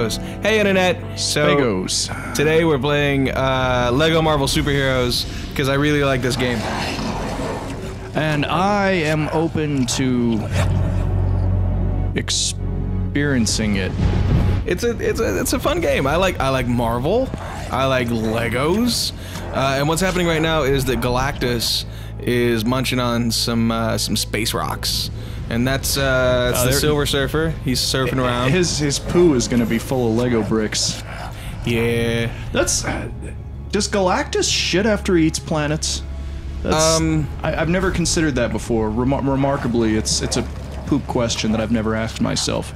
Legos. Hey, internet. So Legos. today we're playing uh, Lego Marvel Superheroes because I really like this game. And I am open to experiencing it. It's a it's a it's a fun game. I like I like Marvel. I like Legos. Uh, and what's happening right now is that Galactus is munching on some uh, some space rocks. And that's uh, that's Uh, the Silver Surfer. He's surfing around. His his poo is going to be full of Lego bricks. yeah. That's. Uh, does Galactus shit after he eats planets? That's, Um, I, I've never considered that before. Remar- remarkably, it's it's a poop question that I've never asked myself.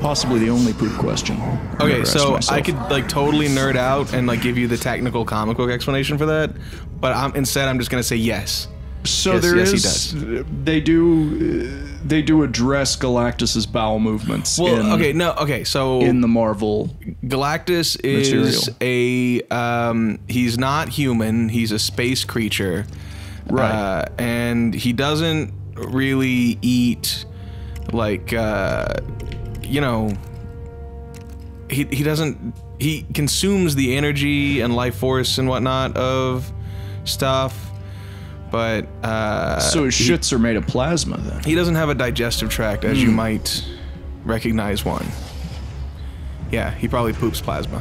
Possibly the only poop question. I've Okay, so. I could like totally nerd out and like give you the technical comic book explanation for that, but I'm instead I'm just gonna say yes. So Yes, there yes, is. They do. They do address Galactus's bowel movements. Well, in, okay, no, okay, so In the Marvel, Galactus is Material. a um, he's not human. He's a space creature, Right. Uh, and he doesn't really eat like uh, you know. He he doesn't he consumes the energy and life force and whatnot of stuff, but uh, so his he- shits are made of plasma. Then he doesn't have a digestive tract as Hmm. you might recognize one. Yeah, he probably poops plasma.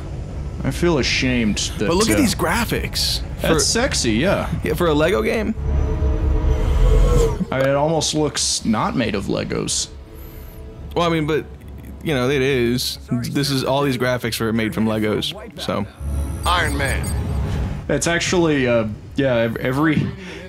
I feel ashamed that. But look at uh, these graphics. For, That's sexy, yeah. yeah, for a Lego game. I, it almost looks not made of Legos. Well, I mean, but you know, it is. This is all these graphics were made from Legos. So Iron Man. It's actually, uh, yeah, every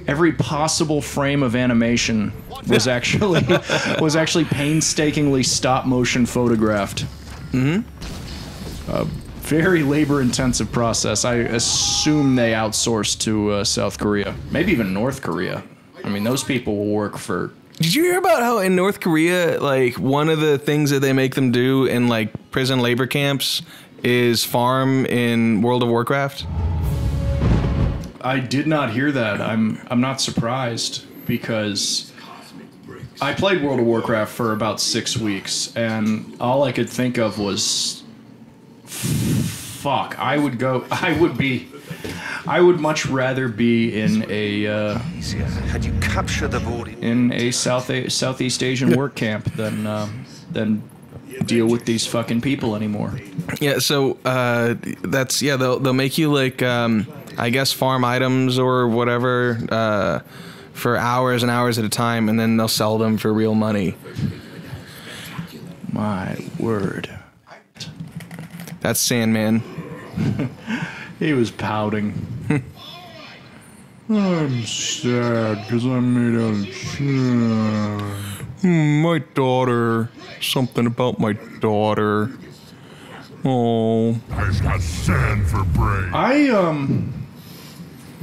every possible frame of animation was actually was actually painstakingly stop motion photographed. Mm-hmm. A very labor intensive process. I assume they outsourced to uh, South Korea, maybe even North Korea. I mean, those people will work for. Did you hear about how in North Korea, like one of the things that they make them do in like prison labor camps is farm in World of Warcraft? I did not hear that. I'm I'm not surprised because I played World of Warcraft for about six weeks, and all I could think of was, fuck. I would go. I would be. I would much rather be in a uh, had you captured the body. in a South a- Southeast Asian work camp than uh, than deal with these fucking people anymore. Yeah, so uh, that's yeah. They'll they'll make you like um, I guess farm items or whatever uh, for hours and hours at a time, and then they'll sell them for real money. My word. That's Sandman. He was pouting. I'm sad because I'm made out of shit. Hmm, my daughter. Something about my daughter. Oh, I've got sand for brains. I um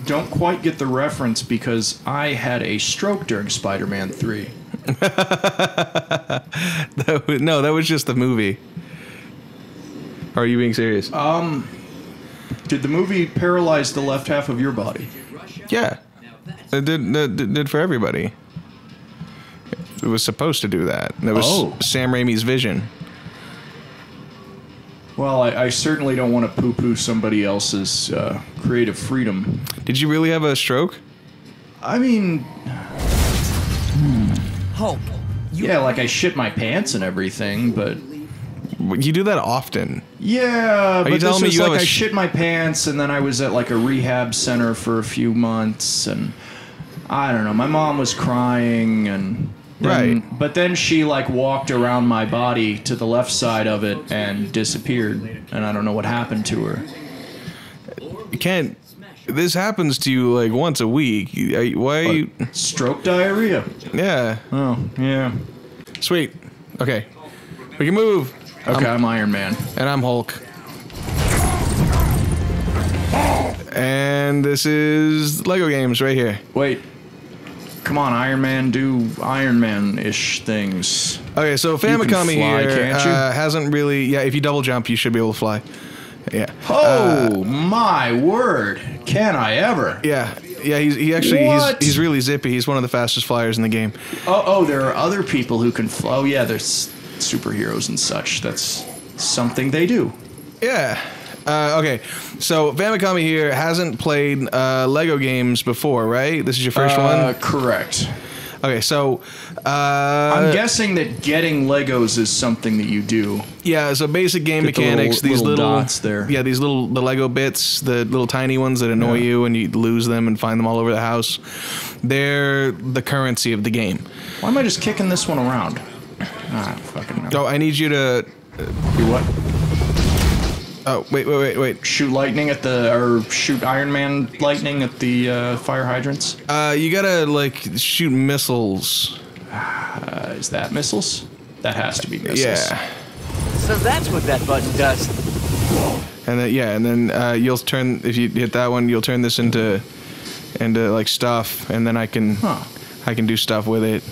don't quite get the reference because I had a stroke during Spider-Man 3. that was, no, that was just the movie. Are you being serious? Um, Did the movie paralyze the left half of your body? yeah, it did, it did. Did for everybody. It was supposed to do that. That was Oh. Sam Raimi's vision. Well, I, I certainly don't want to poo-poo somebody else's uh, creative freedom. Did you really have a stroke? I mean, Hope. yeah, like I shit my pants and everything, but You do that often. Yeah, but you this telling me was you have like a I sh- shit my pants, and then I was at like a rehab center for a few months, and I don't know. My mom was crying, and then, Right. But then she like walked around my body to the left side of it and disappeared, and I don't know what happened to her. You can't. This happens to you like once a week. You- are you- Why? You, Stroke diarrhea. yeah. Oh yeah. Sweet. Okay. We can move. Okay, I'm Iron Man. And I'm Hulk. And this is Lego games right here. Wait. Come on, Iron Man, do Iron Man ish things. Okay, so Famicom here uh, hasn't really. Yeah, if you double jump, you should be able to fly. Yeah. Oh my word! Can I ever? Yeah. Yeah, he's, he actually he's, What? he's really zippy. He's one of the fastest flyers in the game. Oh, oh, there are other people who can fly. Oh, yeah, there's. superheroes and such. That's something they do. Yeah. Uh, okay, so Famicom here hasn't played uh, Lego games before, right? This is your first Uh, one. correct. Okay, so uh, I'm guessing that getting Legos is something that you do. yeah, so basic game Get the mechanics. little- these little little dots there. Yeah, these little the Lego bits, the little tiny ones that annoy you, and you lose them and find them all over the house. They're the currency of the game. Why am I just kicking this one around? Ah, fucking no. Oh, I need you to. Do what? Oh, wait, wait, wait, wait. Shoot lightning at the, or shoot Iron Man lightning at the uh, fire hydrants? Uh, you gotta like shoot missiles. Uh, is that missiles? That has to be missiles. Yeah. So that's what that button does. And then yeah, and then uh, you'll turn if you hit that one, you'll turn this into into like stuff, and then I can Huh. I can do stuff with it.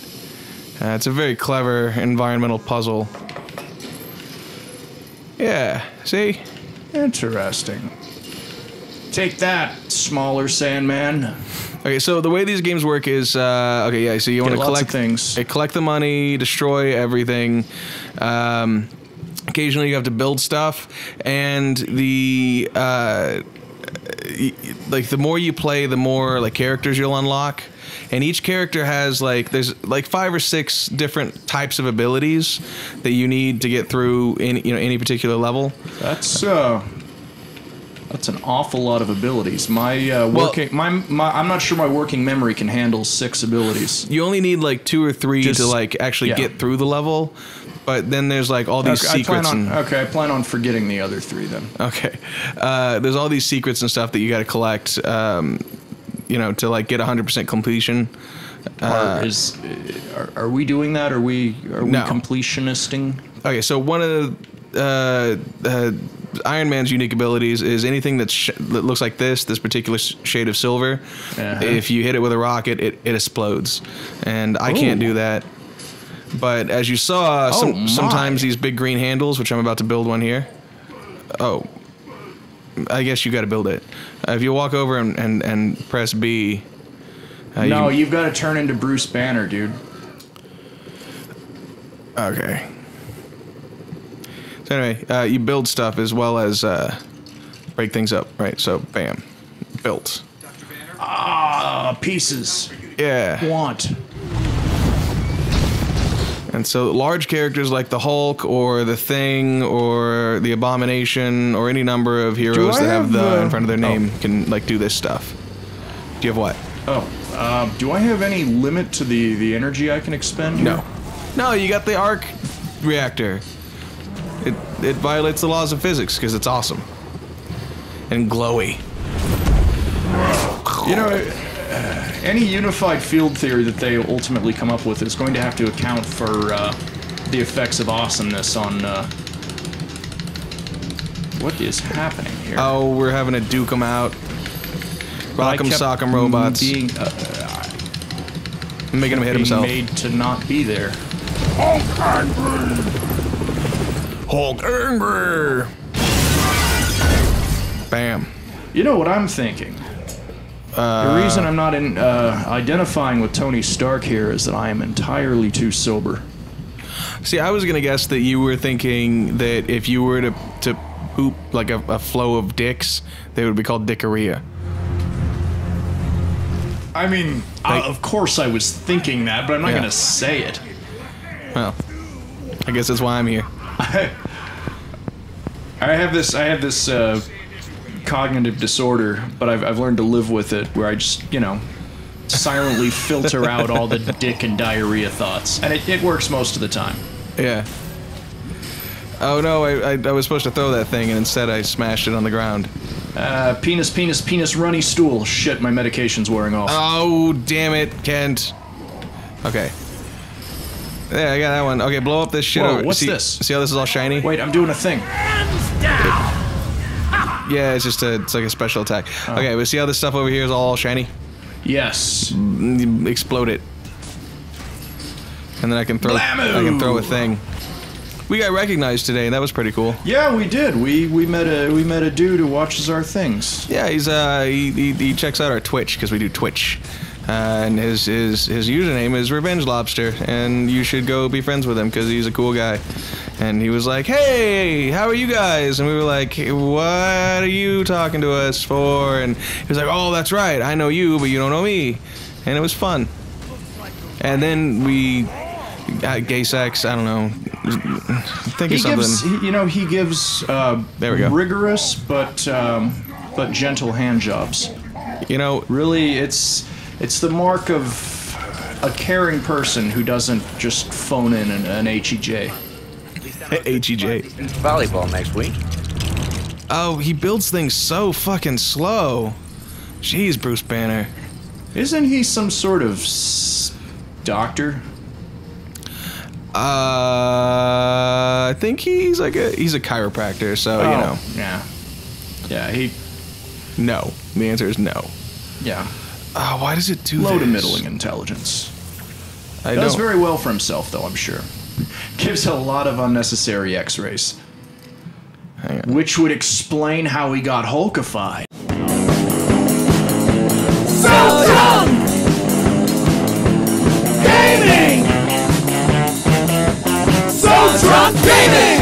Uh, it's a very clever environmental puzzle. Yeah, see? Interesting. Take that, smaller Sandman. Okay, so the way these games work is uh, okay. Yeah, so you want to lots of collect things. uh, collect the money, destroy everything. Um, occasionally, you have to build stuff, and the uh, y- like the more you play, the more like characters you'll unlock. And each character has like there's like five or six different types of abilities that you need to get through any you know any particular level. That's uh, that's an awful lot of abilities. My uh, Well- working, my, my, I'm not sure my working memory can handle six abilities. You only need like two or three Just- to like actually yeah. get through the level. But then there's like all these Okay, I secrets on, and okay, I plan on forgetting the other three then. Okay. Uh, there's all these secrets and stuff that you got to collect, um, you know, to like get 100% completion. Are, is, uh, are, are we doing that? Are we are we No. completionisting? Okay, so one of the uh, uh, Iron Man's unique abilities is anything that's sh- that looks like this, this particular s- shade of silver. Uh-huh. If you hit it with a rocket, it, it explodes, and I can't do that. But as you saw, Oh, my. sometimes these big green handles, which I'm about to build one here. Oh, I guess you got to build it. Uh, if you walk over and, and, and press B. Uh, you no, can- you've got to turn into Bruce Banner, dude. Okay. So anyway, uh, you build stuff as well as uh, break things up, right? So bam, built. Ah, pieces. Yeah. Want. And so large characters like the Hulk or the Thing or the Abomination or any number of heroes that have have, the uh, in front of their oh. name can like do this stuff. Do you have what? Oh, uh, do I have any limit to the the energy I can expend? Here? No. No, you got the arc reactor. It it violates the laws of physics because it's awesome. And glowy. You know, uh, any unified field theory that they ultimately come up with is going to have to account for uh, the effects of awesomeness on. Uh, what is happening here? Oh, we're having to duke them out. But I Rock'em kept sock'em robots. Being, uh, making him hit himself. made to not be there. Hulk angry. Hulk angry. Bam. You know what I'm thinking? The reason I'm not in, uh, identifying with Tony Stark here is that I am entirely too sober. See, I was gonna guess that you were thinking that if you were to to poop like a, a flow of dicks, they would be called dickeria. I mean, I, of course I was thinking that, but I'm not Yeah. going to say it. Well, I guess that's why I'm here. I have this. I have this uh, cognitive disorder, but I've, I've learned to live with it. Where I just, you know, silently filter out all the dick and diarrhea thoughts, and it, it works most of the time. Yeah. Oh no, I, I, I was supposed to throw that thing and instead I smashed it on the ground. Uh, penis, penis, penis, runny stool. Shit, my medication's wearing off. Oh, damn it, Kent. Okay. Yeah, I got that one. Okay, blow up this shit Whoa, over. what's see, this? See how this is all shiny? Wait, I'm doing a thing. Yeah, it's just a, it's like a special attack. Okay, we see how this stuff over here is all shiny? Yes. Mm, Explode it. And then I can throw I can throw a thing. We got recognized today, and that was pretty cool. Yeah, we did. We we met a we met a dude who watches our things. Yeah, he's uh he, he, he checks out our Twitch because we do Twitch. Uh, and his, his his username is Revenge Lobster, and you should go be friends with him because he's a cool guy. And he was like, "Hey, how are you guys?" And we were like, "What are you talking to us for?" And he was like, "Oh, that's right. I know you, but you don't know me." And it was fun. And then we uh, gay sex. I don't know. Think He of something. gives, you know, he gives uh, There we go. rigorous but um, but gentle hand jobs. you know, Really, it's it's the mark of a caring person who doesn't just phone in an, an E HEJ. HEJ. Volleyball next week. Oh, he builds things so fucking slow. Jeez, Bruce Banner. Isn't he some sort of s- doctor? Uh, I think he's like a he's a chiropractor, so you know, yeah, yeah, he, no. The answer is no. yeah, Oh, why does it do low to middling intelligence. I Does don't. very well for himself, though. I'm sure. Gives a lot of unnecessary X-rays, which would explain how he got Hulkified. So drunk gaming!